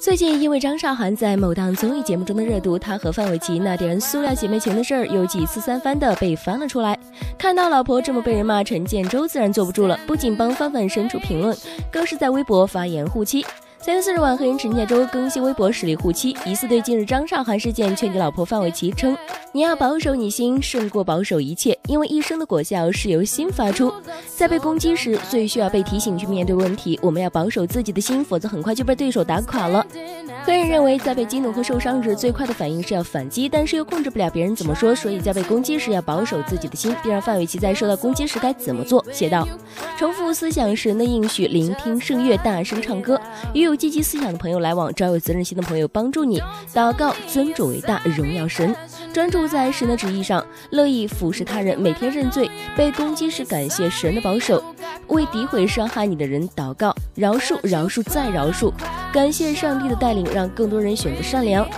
最近因为张韶涵在某档综艺节目中的热度，她和范玮琪那点塑料姐妹情的事儿又几次三番的被翻了出来。看到老婆这么被人骂，陈建州自然坐不住了，不仅帮范范删除评论，更是在微博发言护妻。三月四日晚，黑人陈建州更新微博实力护妻，疑似对近日张韶涵事件劝解老婆范玮琪称：“你要保守你心，胜过保守一切，因为一生的果效是由心发出。在被攻击时，最需要被提醒去面对问题。我们要保守自己的心，否则很快就被对手打垮了。”黑人认为，在被激怒和受伤时，最快的反应是要反击，但是又控制不了别人怎么说，所以在被攻击时要保守自己的心，并让范玮琪在受到攻击时该怎么做。写道：“重复思想神的应许，聆听圣乐，大声唱歌，与有积极思想的朋友来往，找有责任心的朋友帮助你。祷告，尊主为大，荣耀神，专注在神的旨意上，乐意俯视他人。每天认罪，被攻击时感谢神的保守，为诋毁伤害你的人祷告，饶恕，饶恕再饶恕。感谢上帝的带领，让更多人选择善良。